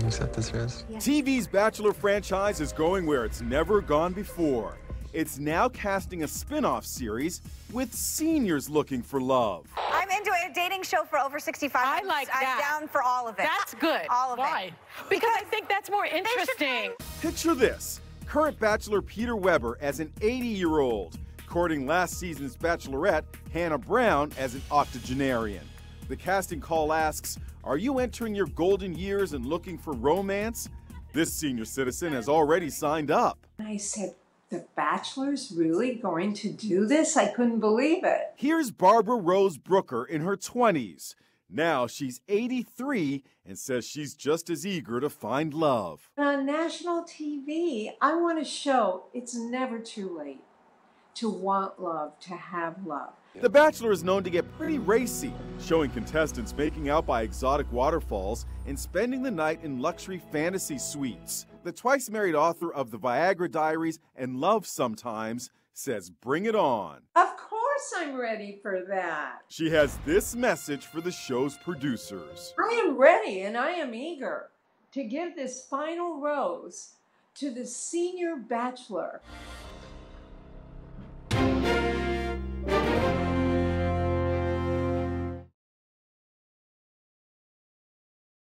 when you set this risk. TV's Bachelor franchise is going where it's never gone before. It's now casting a spin off series with seniors looking for love. I'm into a dating show for over 65. I like I'm that. down for all of it. That's good. All of it. Why? it. Because I think that's more interesting. Picture this current Bachelor Peter Weber as an 80 year old, courting last season's Bachelorette Hannah Brown as an octogenarian. The casting call asks Are you entering your golden years and looking for romance? This senior citizen has already signed up. I said, The Bachelor's really going to do this? I couldn't believe it. Here's Barbara Rose Brooker in her 20s. Now she's 83 and says she's just as eager to find love. On national TV, I want to show it's never too late to want love, to have love. The Bachelor is known to get pretty racy, showing contestants making out by exotic waterfalls and spending the night in luxury fantasy suites. The twice married author of The Viagra Diaries and Love Sometimes says, Bring it on. Of course, I'm ready for that. She has this message for the show's producers. I am ready and I am eager to give this final rose to the senior bachelor